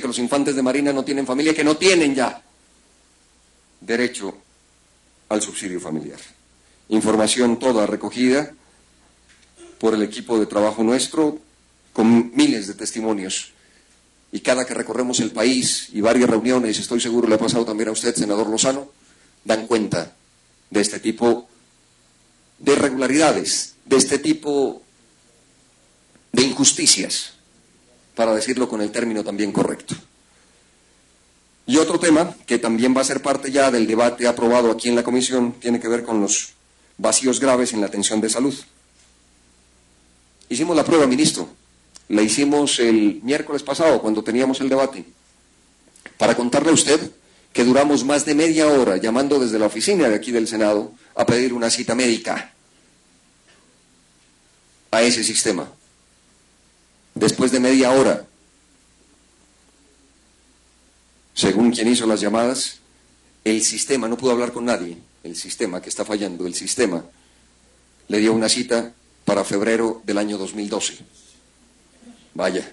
que los infantes de Marina no tienen familia, que no tienen ya derecho al subsidio familiar. Información toda recogida por el equipo de trabajo nuestro, con miles de testimonios. Y cada que recorremos el país y varias reuniones, estoy seguro le ha pasado también a usted, senador Lozano, dan cuenta de este tipo de irregularidades, de este tipo de injusticias, para decirlo con el término también correcto. Y otro tema que también va a ser parte ya del debate aprobado aquí en la comisión tiene que ver con los vacíos graves en la atención de salud. Hicimos la prueba, ministro. La hicimos el miércoles pasado cuando teníamos el debate. Para contarle a usted que duramos más de media hora llamando desde la oficina de aquí del Senado a pedir una cita médica a ese sistema. Después de media hora, según quien hizo las llamadas, el sistema, no pudo hablar con nadie, el sistema que está fallando, el sistema le dio una cita para febrero del año 2012. Vaya,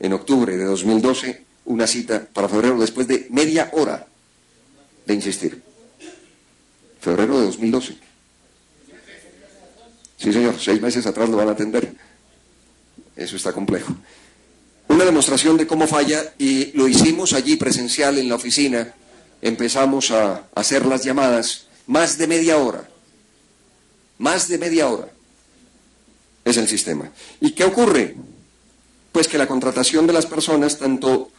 en octubre de 2012, una cita para febrero después de media hora de insistir. Febrero de 2012. Sí, señor, seis meses atrás lo van a atender. Eso está complejo. Una demostración de cómo falla y lo hicimos allí presencial en la oficina. Empezamos a hacer las llamadas más de media hora. Más de media hora. Es el sistema. ¿Y qué ocurre? Pues que la contratación de las personas, tanto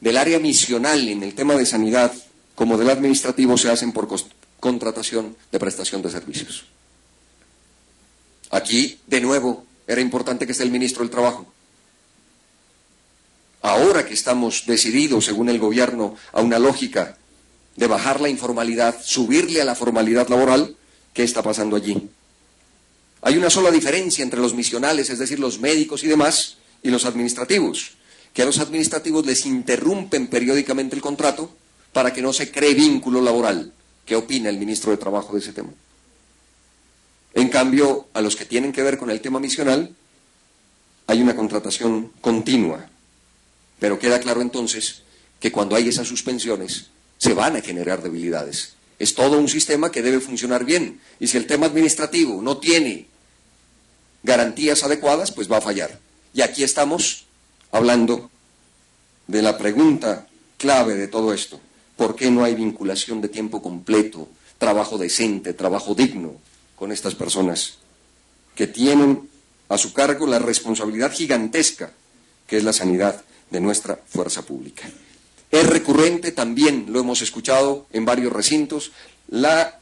del área misional en el tema de sanidad como del administrativo, se hacen por contratación de prestación de servicios. Aquí, de nuevo, era importante que esté el ministro del Trabajo. Ahora que estamos decididos, según el gobierno, a una lógica de bajar la informalidad, subirle a la formalidad laboral, ¿qué está pasando allí? Hay una sola diferencia entre los misionales, es decir, los médicos y demás, y los administrativos, que a los administrativos les interrumpen periódicamente el contrato para que no se cree vínculo laboral. ¿Qué opina el ministro de Trabajo de ese tema? En cambio, a los que tienen que ver con el tema misional, hay una contratación continua. Pero queda claro entonces que cuando hay esas suspensiones, se van a generar debilidades. Es todo un sistema que debe funcionar bien. Y si el tema administrativo no tiene garantías adecuadas, pues va a fallar. Y aquí estamos hablando de la pregunta clave de todo esto. ¿Por qué no hay vinculación de tiempo completo, trabajo decente, trabajo digno? Con estas personas que tienen a su cargo la responsabilidad gigantesca que es la sanidad de nuestra fuerza pública. Es recurrente también, lo hemos escuchado en varios recintos, la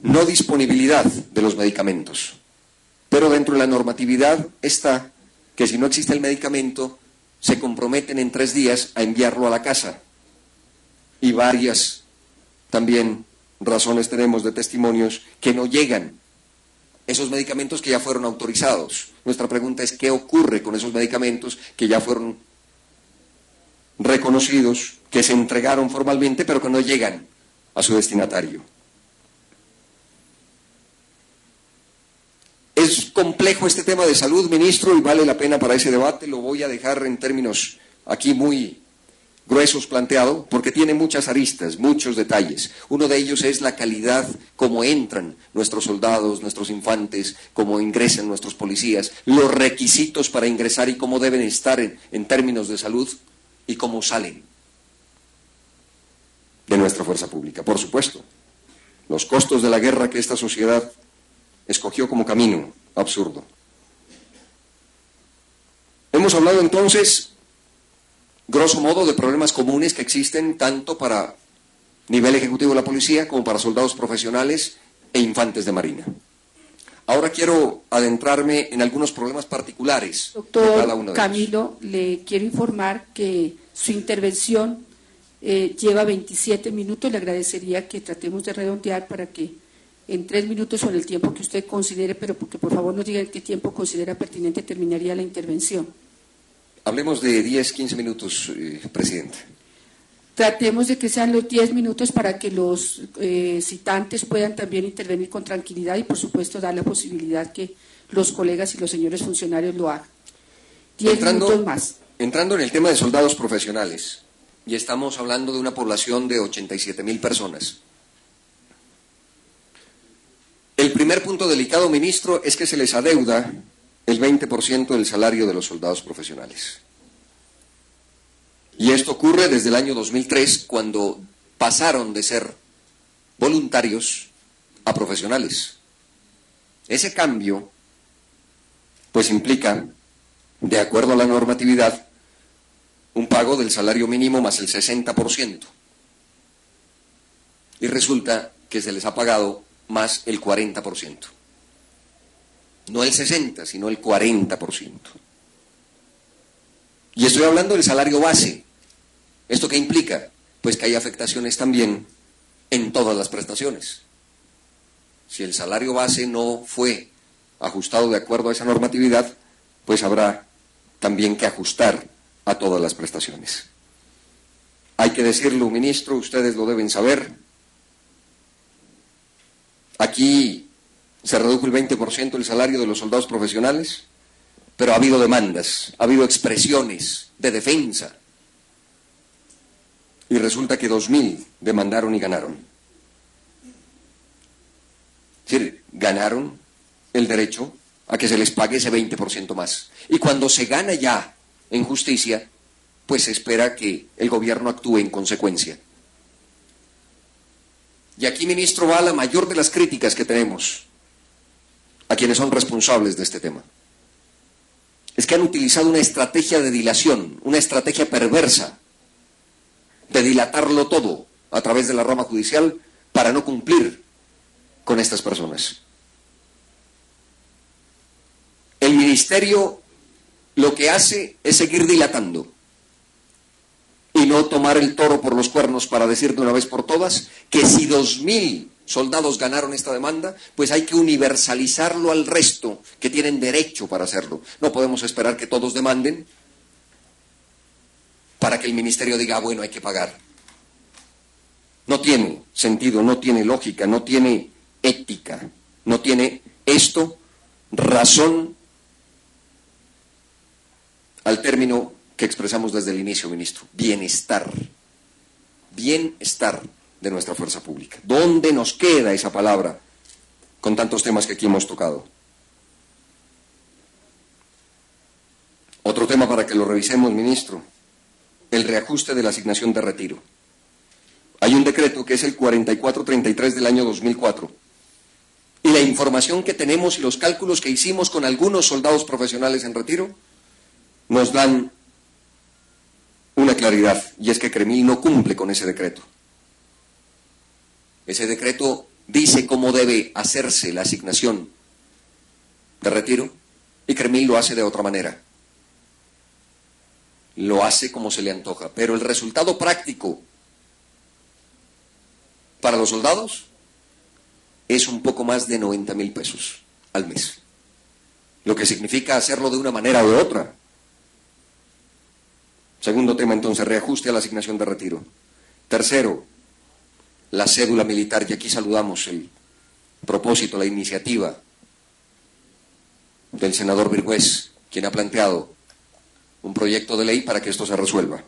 no disponibilidad de los medicamentos. Pero dentro de la normatividad está que si no existe el medicamento, se comprometen en tres días a enviarlo a la casa. Y varias también razones tenemos de testimonios que no llegan esos medicamentos que ya fueron autorizados. Nuestra pregunta es qué ocurre con esos medicamentos que ya fueron reconocidos, que se entregaron formalmente, pero que no llegan a su destinatario. Es complejo este tema de salud, ministro, y vale la pena para ese debate. Lo voy a dejar en términos aquí muy gruesos planteado porque tiene muchas aristas, muchos detalles. Uno de ellos es la calidad, cómo entran nuestros soldados, nuestros infantes, cómo ingresan nuestros policías, los requisitos para ingresar y cómo deben estar en, en términos de salud y cómo salen de nuestra fuerza pública. Por supuesto, los costos de la guerra que esta sociedad escogió como camino absurdo. Hemos hablado entonces grosso modo, de problemas comunes que existen tanto para nivel ejecutivo de la policía como para soldados profesionales e infantes de marina. Ahora quiero adentrarme en algunos problemas particulares Doctor de cada uno de Camilo, le quiero informar que su intervención eh, lleva 27 minutos. Le agradecería que tratemos de redondear para que en tres minutos o en el tiempo que usted considere, pero porque por favor nos diga en qué tiempo considera pertinente terminaría la intervención. Hablemos de 10, 15 minutos, eh, presidente. Tratemos de que sean los 10 minutos para que los eh, citantes puedan también intervenir con tranquilidad y, por supuesto, dar la posibilidad que los colegas y los señores funcionarios lo hagan. 10 minutos más. entrando en el tema de soldados profesionales, y estamos hablando de una población de 87 mil personas. El primer punto delicado, ministro, es que se les adeuda el 20% del salario de los soldados profesionales. Y esto ocurre desde el año 2003, cuando pasaron de ser voluntarios a profesionales. Ese cambio, pues implica, de acuerdo a la normatividad, un pago del salario mínimo más el 60%. Y resulta que se les ha pagado más el 40%. No el 60%, sino el 40%. Y estoy hablando del salario base. ¿Esto qué implica? Pues que hay afectaciones también en todas las prestaciones. Si el salario base no fue ajustado de acuerdo a esa normatividad, pues habrá también que ajustar a todas las prestaciones. Hay que decirlo, ministro, ustedes lo deben saber. Aquí se redujo el 20% el salario de los soldados profesionales, pero ha habido demandas, ha habido expresiones de defensa. Y resulta que 2.000 demandaron y ganaron. Es decir, ganaron el derecho a que se les pague ese 20% más. Y cuando se gana ya en justicia, pues se espera que el gobierno actúe en consecuencia. Y aquí, ministro, va la mayor de las críticas que tenemos a quienes son responsables de este tema. Es que han utilizado una estrategia de dilación, una estrategia perversa de dilatarlo todo a través de la rama judicial para no cumplir con estas personas. El ministerio lo que hace es seguir dilatando y no tomar el toro por los cuernos para decir de una vez por todas que si dos mil soldados ganaron esta demanda, pues hay que universalizarlo al resto que tienen derecho para hacerlo. No podemos esperar que todos demanden para que el ministerio diga, ah, bueno, hay que pagar. No tiene sentido, no tiene lógica, no tiene ética, no tiene esto razón al término que expresamos desde el inicio, ministro, bienestar. Bienestar de nuestra fuerza pública. ¿Dónde nos queda esa palabra con tantos temas que aquí hemos tocado? Otro tema para que lo revisemos, ministro, el reajuste de la asignación de retiro. Hay un decreto que es el 4433 del año 2004. Y la información que tenemos y los cálculos que hicimos con algunos soldados profesionales en retiro nos dan una claridad, y es que Cremil no cumple con ese decreto. Ese decreto dice cómo debe hacerse la asignación de retiro y Cremil lo hace de otra manera. Lo hace como se le antoja, pero el resultado práctico para los soldados es un poco más de 90 mil pesos al mes. Lo que significa hacerlo de una manera u otra. Segundo tema, entonces, reajuste a la asignación de retiro. Tercero, la cédula militar, y aquí saludamos el propósito, la iniciativa del senador Virgüés, quien ha planteado un proyecto de ley para que esto se resuelva.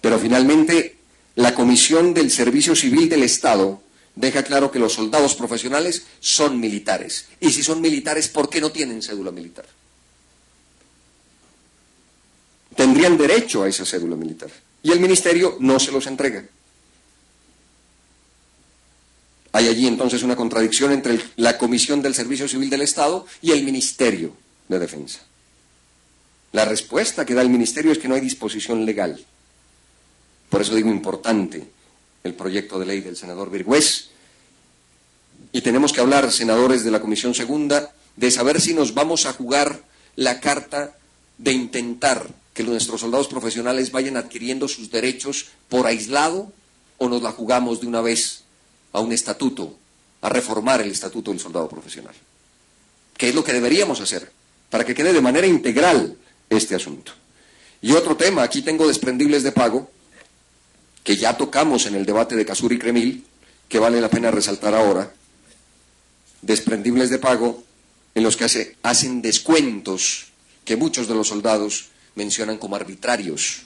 Pero finalmente, la Comisión del Servicio Civil del Estado deja claro que los soldados profesionales son militares. Y si son militares, ¿por qué no tienen cédula militar? tendrían derecho a esa cédula militar. Y el ministerio no se los entrega. Hay allí entonces una contradicción entre la Comisión del Servicio Civil del Estado y el Ministerio de Defensa. La respuesta que da el Ministerio es que no hay disposición legal. Por eso digo importante el proyecto de ley del senador Virgüés. Y tenemos que hablar, senadores de la Comisión Segunda, de saber si nos vamos a jugar la carta de intentar que nuestros soldados profesionales vayan adquiriendo sus derechos por aislado o nos la jugamos de una vez a un estatuto, a reformar el estatuto del soldado profesional. ¿Qué es lo que deberíamos hacer para que quede de manera integral este asunto? Y otro tema, aquí tengo desprendibles de pago, que ya tocamos en el debate de Casur y Cremil, que vale la pena resaltar ahora, desprendibles de pago en los que hacen descuentos que muchos de los soldados mencionan como arbitrarios.